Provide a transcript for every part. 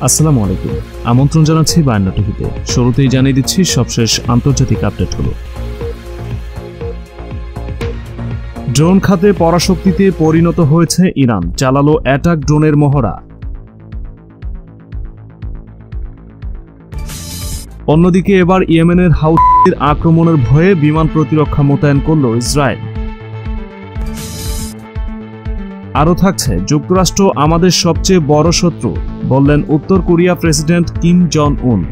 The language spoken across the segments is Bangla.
আসসালামু আলাইকুম। আমন্ত্রণ জানাচ্ছি বায়ান্ন টিভিতে। শুরুতেই জানিয়ে দিচ্ছি সবশেষ আন্তর্জাতিক আপডেট হলো ড্রোন খাতে পরাশক্তিতে পরিণত হয়েছে ইরান। চালালো অ্যাটাক ড্রোনের মহড়া। অন্যদিকে এবার ইয়েমেনের হাউথির আক্রমণের ভয়ে বিমান প্রতিরক্ষা মোতায়েন করল ইসরায়েল। আরও থাকছে, যুক্তরাষ্ট্র আমাদের সবচেয়ে বড় শত্রু, বললেন উত্তর কোরিয়া প্রেসিডেন্ট কিম জন উন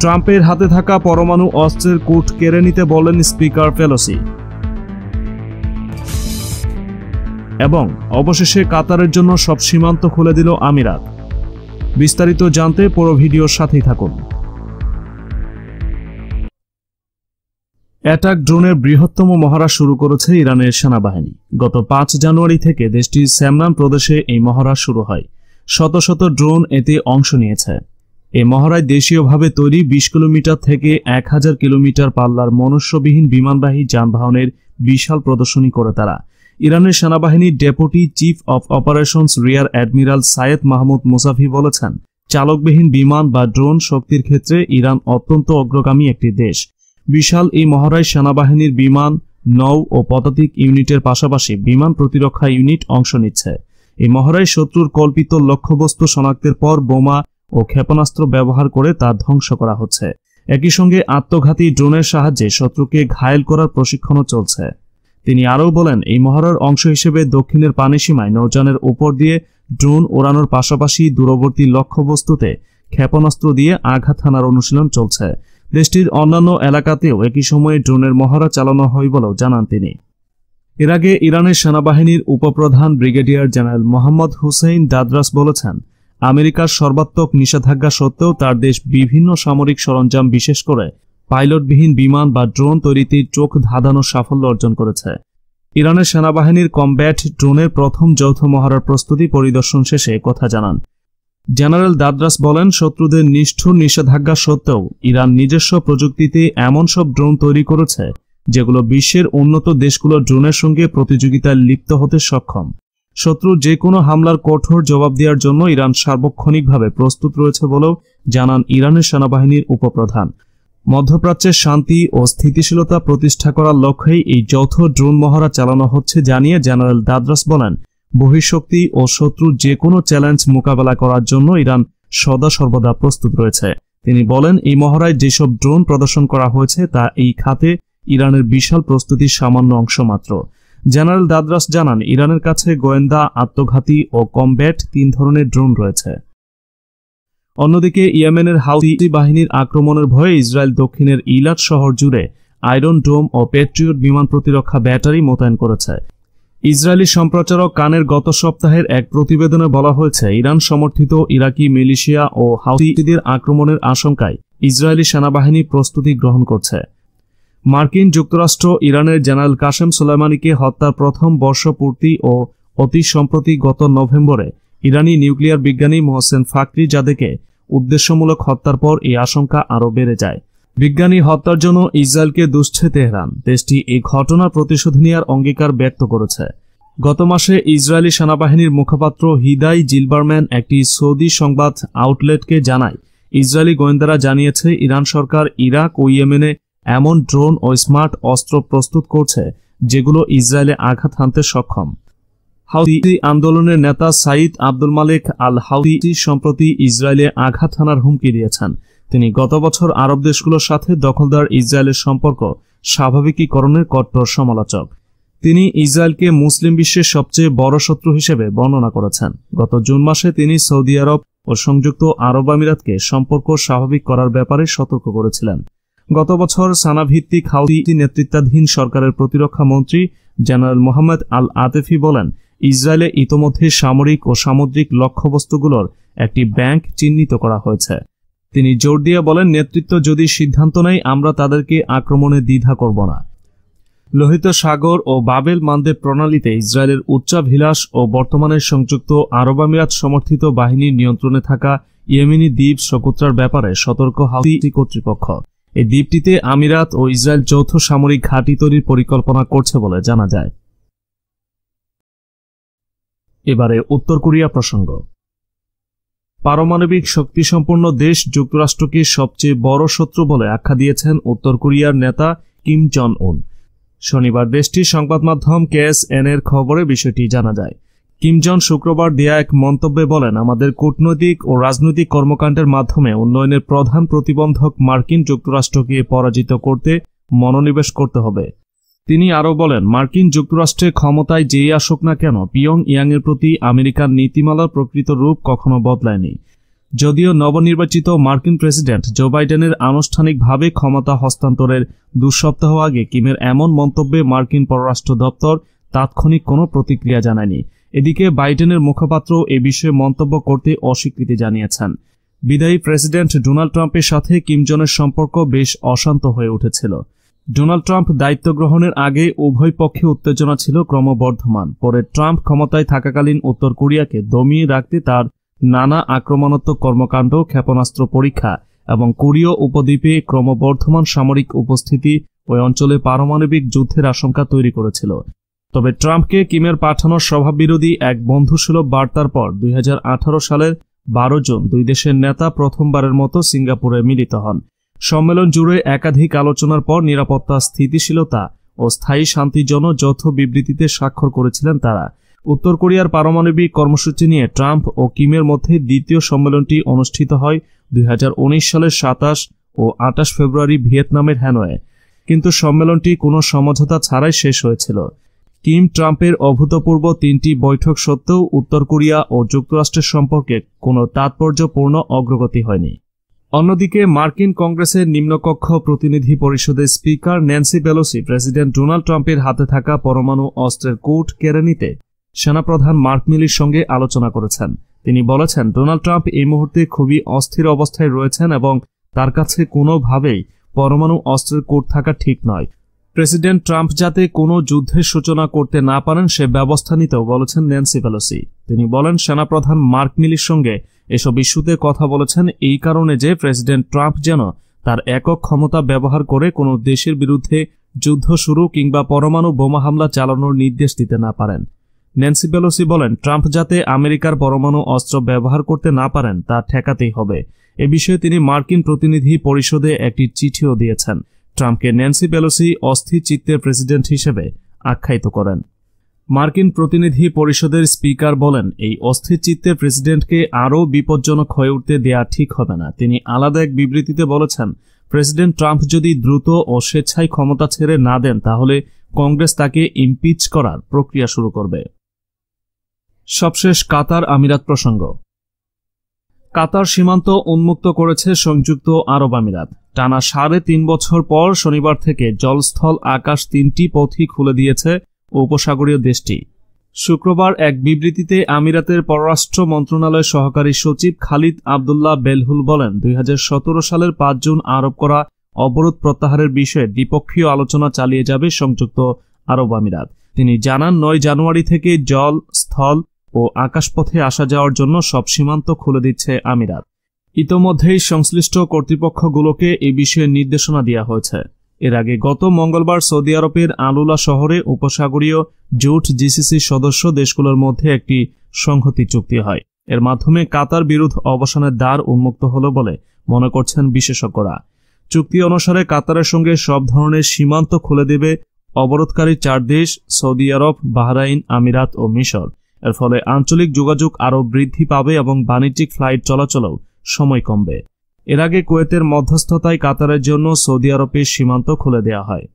ট্রাম্পের হাতে থাকা পরমাণু অস্ত্রের কুট কেড়ে নিতে বলেন স্পিকার পেলোসি। এবং অবশেষে কাতারের জন্য সব সীমান্ত খুলে দিল আমিরাত। বিস্তারিত জানতে পুরো ভিডিওর সাথেই থাকুন। অ্যাটাক ড্রোনের বৃহত্তম মহড়া শুরু করেছে ইরানের সেনাবাহিনী। গত পাঁচ জানুয়ারি থেকে দেশটির স্যামনান প্রদেশে এই মহড়া শুরু হয়। শত শত ড্রোন এতে অংশ নিয়েছে। এ মহড়ায় দেশীয়ভাবে তৈরি বিশ কিলোমিটার থেকে এক হাজার কিলোমিটার পাল্লার মনুষ্যবিহীন বিমানবাহী যানবাহনের বিশাল প্রদর্শনী করে তারা। ইরানের সেনাবাহিনীর deputy chief of operations rear admiral Sayed Mahmoud Mousavi বলেছেন, চালকবিহীন বিমান বা ড্রোন শক্তির ক্ষেত্রে ইরান অত্যন্ত অগ্রগামী একটি দেশ। বিশাল এই মহড়ায় সেনাবাহিনীর বিমান, নৌ ও পদাতিক ইউনিটের পাশাপাশি বিমান প্রতিরক্ষা ইউনিট অংশ নিচ্ছে। এই মহড়ায় শত্রুর কল্পিত লক্ষ্যবস্তু শনাক্তের পর বোমা ও ক্ষেপণাস্ত্র ব্যবহার করে তা ধ্বংস করা হচ্ছে। একই সঙ্গে আত্মঘাতী ড্রোনের সাহায্যে শত্রুকে ঘায়েল করার প্রশিক্ষণও চলছে। তিনি আরও বলেন, এই মহড়ার অংশ হিসেবে দক্ষিণের পানিসীমায় নৌযানের উপর দিয়ে ড্রোন ওড়ানোর পাশাপাশি দূরবর্তী লক্ষ্যবস্তুতে ক্ষেপণাস্ত্র দিয়ে আঘাত হানার অনুশীলন চলছে। দেশটির অন্যান্য এলাকাতেও একই সময়ে ড্রোনের মহড়া চালানো হয় বলেও জানান তিনি। এর আগে ইরানের সেনাবাহিনীর উপপ্রধান brigadier general Mohammad Hossein Dadras বলেছেন, আমেরিকার সর্বাত্মক নিষেধাজ্ঞা সত্ত্বেও তার দেশ বিভিন্ন সামরিক সরঞ্জাম, বিশেষ করে পাইলটবিহীন বিমান বা ড্রোন তৈরিতে চোখ ধাঁধানোর সাফল্য অর্জন করেছে। ইরানের সেনাবাহিনীর কমব্যাট ড্রোনের প্রথম যৌথ মহড়ার প্রস্তুতি পরিদর্শন শেষে কথা জানান। জেনারেল দাদরাস বলেন, শত্রুদের নিষ্ঠুর নিষেধাজ্ঞা সত্ত্বেও ইরান নিজস্ব প্রযুক্তিতে এমন সব ড্রোন তৈরি করেছে, যেগুলো বিশ্বের উন্নত দেশগুলোর ড্রোনের সঙ্গে প্রতিযোগিতায় লিপ্ত হতে সক্ষম। শত্রুর যে কোনো হামলার কঠোর জবাব দেওয়ার জন্য ইরান সার্বক্ষণিকভাবে প্রস্তুত রয়েছে বলেও জানান ইরানের সেনাবাহিনীর উপপ্রধান। মধ্যপ্রাচ্যের শান্তি ও স্থিতিশীলতা প্রতিষ্ঠা করার লক্ষ্যেই এই যৌথ ড্রোন মহড়া চালানো হচ্ছে, জানিয়ে জেনারেল দাদরাস বলেন বহিঃশক্তি ও শত্রুর যে কোনো চ্যালেঞ্জ মোকাবেলা করার জন্য ইরান সদা সর্বদা প্রস্তুত রয়েছে। তিনি বলেন, এই মহড়ায় যেসব ড্রোন প্রদর্শন করা হয়েছে, তা এই খাতে ইরানের বিশাল প্রস্তুতির সামান্য অংশ মাত্র। জেনারেল দাদরাস জানান, ইরানের কাছে গোয়েন্দা, আত্মঘাতী ও কমব্যাট তিন ধরনের ড্রোন রয়েছে। অন্যদিকে, ইয়েমেনের হাউথি বাহিনীর আক্রমণের ভয়ে ইসরায়েল দক্ষিণের ইলাট শহর জুড়ে আয়রন ডোম ও পেট্রিয়ট বিমান প্রতিরক্ষা ব্যাটারি মোতায়েন করেছে। ইসরায়েলি সম্প্রচারক কানের গত সপ্তাহের এক প্রতিবেদনে বলা হয়েছে, ইরান সমর্থিত ইরাকি মিলিশিয়া ও হাউসিদের আক্রমণের আশঙ্কায় ইসরায়েলি সেনাবাহিনী প্রস্তুতি গ্রহণ করছে। মার্কিন যুক্তরাষ্ট্র ইরানের জেনারেল কাশেম সোলাইমানিকে হত্যার প্রথম বর্ষপূর্তি ও অতি সম্প্রতি গত নভেম্বরে ইরানি নিউক্লিয়ার বিজ্ঞানী মোহসেন ফাকরি জাদেকে উদ্দেশ্যমূলক হত্যার পর এই আশঙ্কা আরও বেড়ে যায়। বিজ্ঞানী হত্যার জন্য ইসরায়েলকে দুষছে তেহরান। দেশটি এই ঘটনার প্রতিশোধ নেওয়ার অঙ্গীকার ব্যক্ত করেছে। গত মাসে ইসরায়েলি সেনাবাহিনীর মুখপাত্র হিদাই জিলবারম্যান একটি সৌদি সংবাদ আউটলেটকে জানায়, ইসরায়েলি গোয়েন্দারা জানিয়েছে ইরান সরকার ইরাক ও ইয়েমেনে এমন ড্রোন ও স্মার্ট অস্ত্র প্রস্তুত করছে, যেগুলো ইসরায়েলে আঘাত হানতে সক্ষম। হাউতি আন্দোলনের নেতা সাইদ আব্দুল মালিক আল হাউতি সম্প্রতি ইসরায়েলে আঘাত হানার হুমকি দিয়েছেন। তিনি গত বছর আরব দেশগুলোর সাথে দখলদার ইসরায়েলের সম্পর্ক স্বাভাবিকীকরণের কট্টর সমালোচক। তিনি ইসরায়েলকে মুসলিম বিশ্বের সবচেয়ে বড় শত্রু হিসেবে বর্ণনা করেছেন। গত জুন মাসে তিনি সৌদি আরব ও সংযুক্ত আরব আমিরাতকে সম্পর্ক স্বাভাবিক করার ব্যাপারে সতর্ক করেছিলেন। গত বছর সানাভিত্তিক হাউতি নেতৃত্বাধীন সরকারের প্রতিরক্ষা মন্ত্রী জেনারেল মোহাম্মদ আল আতেফি বলেন, ইসরায়েলে ইতোমধ্যে সামরিক ও সামুদ্রিক লক্ষ্যবস্তুগুলোর একটি ব্যাংক চিহ্নিত করা হয়েছে। তিনি জোর দিয়ে বলেন, নেতৃত্ব যদি সিদ্ধান্ত নেয় আমরা তাদেরকে আক্রমণে দ্বিধা করব না। লোহিত সাগর ও বাবেল মানদেব প্রণালীতে ইসরায়েলের উচ্চাভিলাষ ও বর্তমানে সংযুক্ত আরব আমিরাত সমর্থিত বাহিনীর নিয়ন্ত্রণে থাকা ইয়েমিনি দ্বীপ শকুত্রার ব্যাপারে সতর্ক হাউতি কর্তৃপক্ষ। এই দ্বীপটিতে আমিরাত ও ইসরায়েল যৌথ সামরিক ঘাঁটি তৈরির পরিকল্পনা করছে বলে জানা যায়। এবারে উত্তর কোরিয়া প্রসঙ্গ। পারমাণবিক শক্তিসম্পন্ন দেশ যুক্তরাষ্ট্রকে সবচেয়ে বড় শত্রু বলে আখ্যা দিয়েছেন উত্তর কোরিয়ার নেতা কিম জন উন। শনিবার দেশটির সংবাদ মাধ্যম কেএসএন এর খবরে বিষয়টি জানা যায়। কিম জন শুক্রবার দেয়া এক মন্তব্যে বলেন, আমাদের কূটনৈতিক ও রাজনৈতিক কর্মকাণ্ডের মাধ্যমে উন্নয়নের প্রধান প্রতিবন্ধক মার্কিন যুক্তরাষ্ট্রকে পরাজিত করতে মনোনিবেশ করতে হবে। তিনি আরও বলেন, মার্কিন যুক্তরাষ্ট্রে ক্ষমতায় যেই আসুক না কেন পিয়ং ইয়াংয়ের প্রতি আমেরিকার নীতিমালার প্রকৃত রূপ কখনো বদলায়নি। যদিও নবনির্বাচিত মার্কিন প্রেসিডেন্ট জো বাইডেনের আনুষ্ঠানিকভাবে ক্ষমতা হস্তান্তরের দুসপ্তাহ আগে কিমের এমন মন্তব্যে মার্কিন পররাষ্ট্র দপ্তর তাৎক্ষণিক কোনো প্রতিক্রিয়া জানায়নি। এদিকে বাইডেনের মুখপাত্র এ বিষয়ে মন্তব্য করতে অস্বীকৃতি জানিয়েছেন। বিদায়ী প্রেসিডেন্ট ডোনাল্ড ট্রাম্পের সাথে কিমজনের সম্পর্ক বেশ অশান্ত হয়ে উঠেছিল। ডোনাল্ড ট্রাম্প দায়িত্ব গ্রহণের আগে উভয় পক্ষে উত্তেজনা ছিল ক্রমবর্ধমান। পরে ট্রাম্প ক্ষমতায় থাকাকালীন উত্তর কোরিয়াকে দমিয়ে রাখতে তার নানা আক্রমণাত্মক কর্মকাণ্ড, ক্ষেপণাস্ত্র পরীক্ষা এবং কোরীয় উপদ্বীপে ক্রমবর্ধমান সামরিক উপস্থিতি ওই অঞ্চলে পারমাণবিক যুদ্ধের আশঙ্কা তৈরি করেছিল। তবে ট্রাম্পকে কিমের পাঠানো স্বভাববিরোধী এক বন্ধুসুলভ বার্তার পর দুই হাজার আঠারো সালের বারো জন দুই দেশের নেতা প্রথমবারের মতো সিঙ্গাপুরে মিলিত হন। সম্মেলন জুড়ে একাধিক আলোচনার পর নিরাপত্তা, স্থিতিশীলতা ও স্থায়ী শান্তির জন্য যৌথ বিবৃতিতে স্বাক্ষর করেছিলেন তারা। উত্তর কোরিয়ার পারমাণবিক কর্মসূচি নিয়ে ট্রাম্প ও কিমের মধ্যে দ্বিতীয় সম্মেলনটি অনুষ্ঠিত হয় দুই হাজার উনিশ সালের সাতাশ ও আটাশ ফেব্রুয়ারি ভিয়েতনামের হ্যানয়ে। কিন্তু সম্মেলনটি কোনো সমঝোতা ছাড়াই শেষ হয়েছিল। কিম ট্রাম্পের অভূতপূর্ব তিনটি বৈঠক সত্ত্বেও উত্তর কোরিয়া ও যুক্তরাষ্ট্রের সম্পর্কে কোনো তাৎপর্যপূর্ণ অগ্রগতি হয়নি। অন্যদিকে মার্কিন কংগ্রেসের নিম্নকক্ষ প্রতিনিধি পরিষদের speaker Nancy Pelosi president Donald ট্রাম্পের হাতে থাকা পরমাণু অস্ত্রের কোর্ট কেড়ে নিতে সেনাপ্রধান মার্ক মিলির সঙ্গে আলোচনা করেছেন। তিনি বলেছেন, ডোনাল্ড ট্রাম্প এই মুহূর্তে খুবই অস্থির অবস্থায় রয়েছেন এবং তার কাছে কোনোভাবেই পরমাণু অস্ত্রের কোর্ট থাকা ঠিক নয়। প্রেসিডেন্ট ট্রাম্প যাতে কোনো যুদ্ধের সূচনা করতে না পারেন, সে ব্যবস্থা নিতেও বলেছেন ন্যান্সি পেলোসি। তিনি বলেন, সেনাপ্রধান মার্ক মিলির সঙ্গে এসব ইস্যুতে কথা বলেছেন এই কারণে যে প্রেসিডেন্ট ট্রাম্প যেন তার একক ক্ষমতা ব্যবহার করে কোনো দেশের বিরুদ্ধে যুদ্ধ শুরু কিংবা পরমাণু বোমা হামলা চালানোর নির্দেশ দিতে না পারেন। ন্যান্সি পেলোসি বলেন, ট্রাম্প যাতে আমেরিকার পরমাণু অস্ত্র ব্যবহার করতে না পারেন, তা ঠেকাতেই হবে। এ বিষয়ে তিনি মার্কিন প্রতিনিধি পরিষদে একটি চিঠিও দিয়েছেন। ট্রাম্পকে ন্যান্সি পেলোসি অস্থির চিত্তের প্রেসিডেন্ট হিসেবে আখ্যায়িত করেন। মার্কিন প্রতিনিধি পরিষদের স্পিকার বলেন, এই অস্থির চিত্তের প্রেসিডেন্টকে আরও বিপজ্জনক হয়ে উঠতে দেয়া ঠিক হবে না। তিনি আলাদা এক বিবৃতিতে বলেছেন, প্রেসিডেন্ট ট্রাম্প যদি দ্রুত ও স্বেচ্ছায় ক্ষমতা ছেড়ে না দেন, তাহলে কংগ্রেস তাকে ইমপিচ করার প্রক্রিয়া শুরু করবে। সবশেষ, কাতার আমিরাত প্রসঙ্গ। কাতার সীমান্ত উন্মুক্ত করেছে সংযুক্ত আরব আমিরাত। টানা সাড়ে তিন বছর পর শনিবার থেকে জলস্থল আকাশ তিনটি পথই খুলে দিয়েছে। উপসাগরীয় দেশটি। শুক্রবার এক বিবৃতিতে আমিরাতের পররাষ্ট্র মন্ত্রণালয় সহকারী সচিব খালিদ আবদুল্লাহ বেলহুল বলেন, দুই হাজার সতেরো সালের পাঁচ জুন আরোপ করা অবরোধ প্রত্যাহারের বিষয়ে দ্বিপক্ষীয় আলোচনা চালিয়ে যাবে সংযুক্ত আরব আমিরাত। তিনি জানান, নয় জানুয়ারি থেকে জল, স্থল ও আকাশপথে আসা যাওয়ার জন্য সব সীমান্ত খুলে দিচ্ছে আমিরাত। ইতোমধ্যেই সংশ্লিষ্ট কর্তৃপক্ষগুলোকে এ বিষয়ে নির্দেশনা দেওয়া হয়েছে। এর আগে গত মঙ্গলবার সৌদি আরবের আলুলা শহরে উপসাগরীয় জোট জিসিসি সদস্য দেশগুলোর মধ্যে একটি সংহতি চুক্তি হয়। এর মাধ্যমে কাতার বিরুদ্ধ অবসানের দ্বার উন্মুক্ত হল বলে মনে করছেন বিশেষজ্ঞরা। চুক্তি অনুসারে কাতারের সঙ্গে সব ধরনের সীমান্ত খুলে দেবে অবরোধকারী চার দেশ, সৌদি আরব, বাহরাইন, আমিরাত ও মিশর। এর ফলে আঞ্চলিক যোগাযোগ আরও বৃদ্ধি পাবে এবং বাণিজ্যিক ফ্লাইট চলাচলেও সময় কমবে। এর আগে কুয়েতের মধ্যস্থতায় কাতারের জন্য সৌদি আরবের সীমান্ত খুলে দেওয়া হয়।